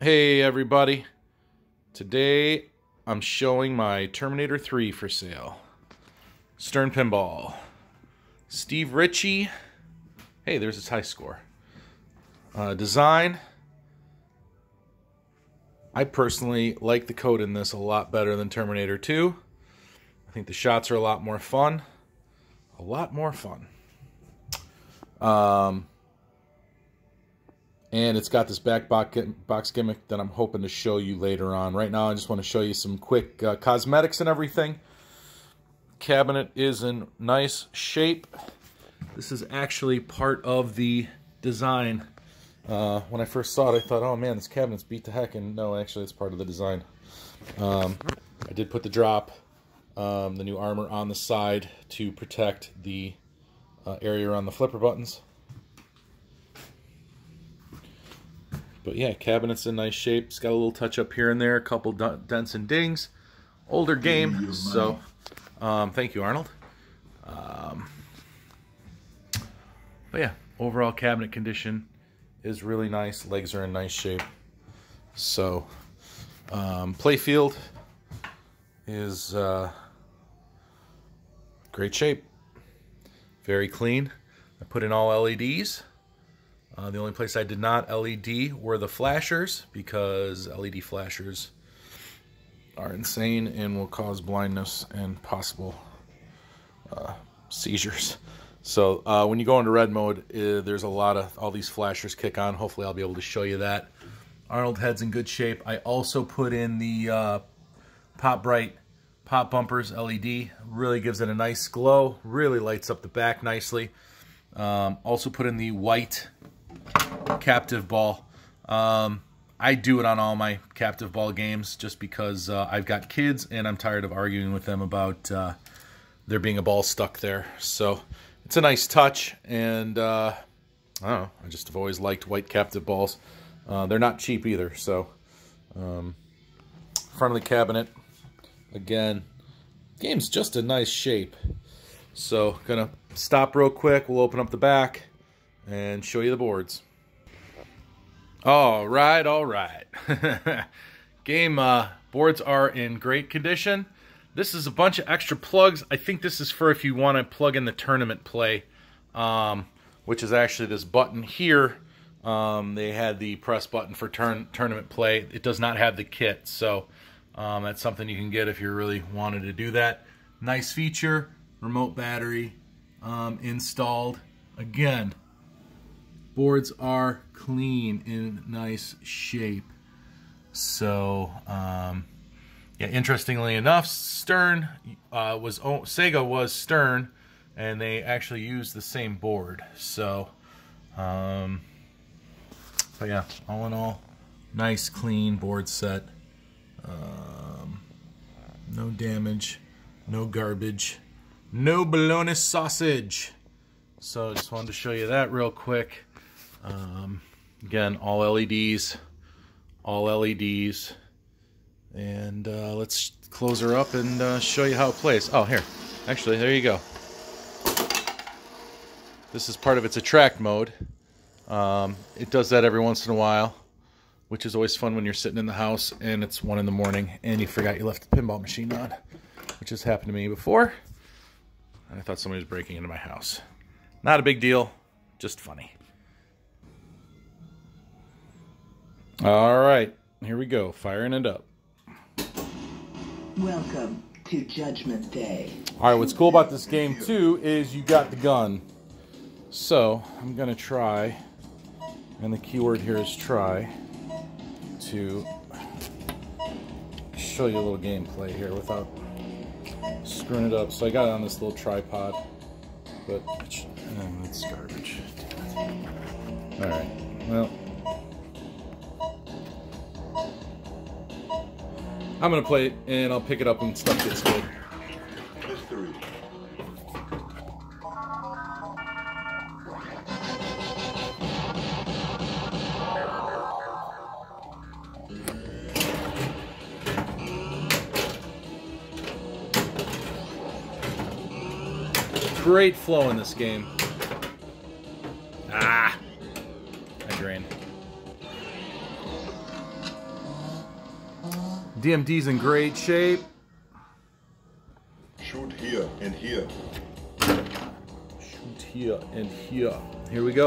Hey everybody. Today I'm showing my Terminator 3 for sale. Stern Pinball. Steve Ritchie. Hey, there's his high score. Uh, design. I personally like the code in this a lot better than Terminator 2. I think the shots are a lot more fun. A lot more fun. Um, and it's got this back box gimmick that I'm hoping to show you later on. Right now, I just want to show you some quick uh, cosmetics and everything. Cabinet is in nice shape. This is actually part of the design. Uh, when I first saw it, I thought, oh man, this cabinet's beat to heck, and no, actually, it's part of the design. Um, I did put the drop, um, the new armor on the side to protect the uh, area around the flipper buttons. But yeah, cabinet's in nice shape. It's got a little touch up here and there, a couple dents and dings. Older game, so um, thank you, Arnold. Um, but yeah, overall cabinet condition is really nice. Legs are in nice shape. So, um, playfield is uh, great shape. Very clean. I put in all LEDs. Uh, the only place I did not LED were the flashers because LED flashers are insane and will cause blindness and possible uh, seizures. So uh, when you go into red mode, uh, there's a lot of all these flashers kick on. Hopefully I'll be able to show you that. Arnold head's in good shape. I also put in the uh, Pop Bright Pop Bumpers LED. Really gives it a nice glow. Really lights up the back nicely. Um, also put in the white captive ball. Um, I do it on all my captive ball games just because uh, I've got kids and I'm tired of arguing with them about uh, there being a ball stuck there. So it's a nice touch, and uh, I don't know. I just have always liked white captive balls. Uh, they're not cheap either. So um, front of the cabinet, again, game's just a nice shape. So gonna stop real quick. We'll open up the back and show you the boards. All right, all right. Game uh, boards are in great condition. This is a bunch of extra plugs. I think this is for if you want to plug in the tournament play, um, which is actually this button here. Um, they had the press button for turn tournament play. It does not have the kit, so um, that's something you can get if you really wanted to do that. Nice feature, remote battery um, installed. Again, boards are clean in nice shape. So, um, yeah, interestingly enough, Stern uh, was Sega was Stern, and they actually used the same board. So, um, but yeah, all in all, nice clean board set. Um, no damage, no garbage, no bologna sausage. So, just wanted to show you that real quick. Um, again, all LEDs, all LEDs. And uh, let's close her up and uh, show you how it plays. Oh, here. Actually, there you go. This is part of its attract mode. Um, it does that every once in a while, which is always fun when you're sitting in the house and it's 1 in the morning and you forgot you left the pinball machine on, which has happened to me before. I thought somebody was breaking into my house. Not a big deal, just funny. All right, here we go, firing it up. Welcome to Judgment Day. All right, what's cool about this game too is you got the gun. So I'm gonna try, and the keyword here is try, to show you a little gameplay here without screwing it up. So I got it on this little tripod, but oh, that's garbage. All right, well. I'm gonna play it and I'll pick it up when stuff gets good. Great flow in this game. Ah! I drained. DMD's in great shape. Shoot here and here. Shoot here and here. Here we go.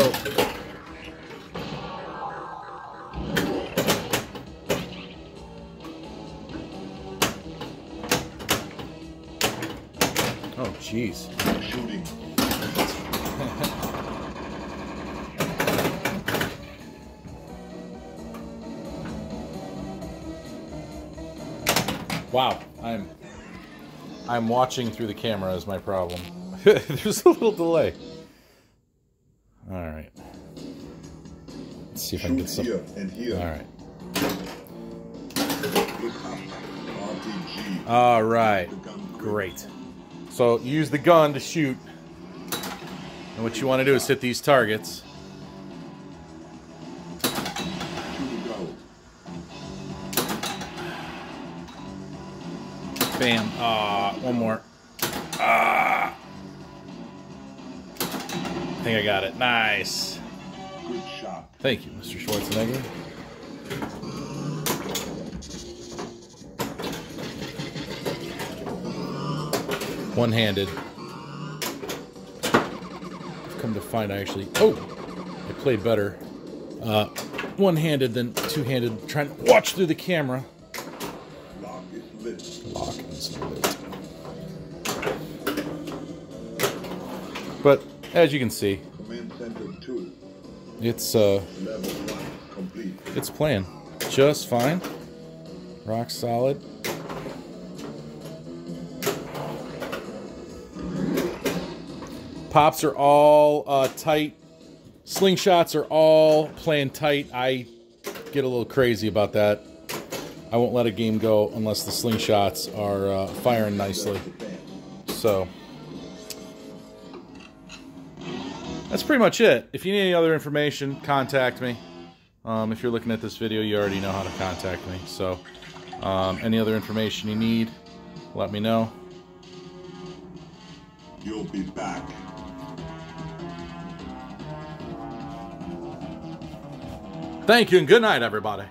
Oh, jeez. Wow, I'm I'm watching through the camera is my problem. There's a little delay. All right. Let's see if I can get some. here and here. All right. Look up. RPG. All right. The gun quick. Great. So use the gun to shoot. And what you want to do is hit these targets. Bam. Ah, one more. Ah. I think I got it. Nice. Good shot. Thank you, Mr. Schwarzenegger. One-handed. I've come to find I actually. Oh, I played better. Uh, one-handed than two-handed. Trying to watch through the camera. But as you can see, Command center 2. it's uh, Level 1 complete. it's playing just fine. Rock solid. Pops are all uh, tight. Slingshots are all playing tight. I get a little crazy about that. I won't let a game go unless the slingshots are uh, firing nicely. So that's pretty much it. If you need any other information, contact me. Um, if you're looking at this video, you already know how to contact me. So um, any other information you need, let me know. You'll be back. Thank you and good night, everybody.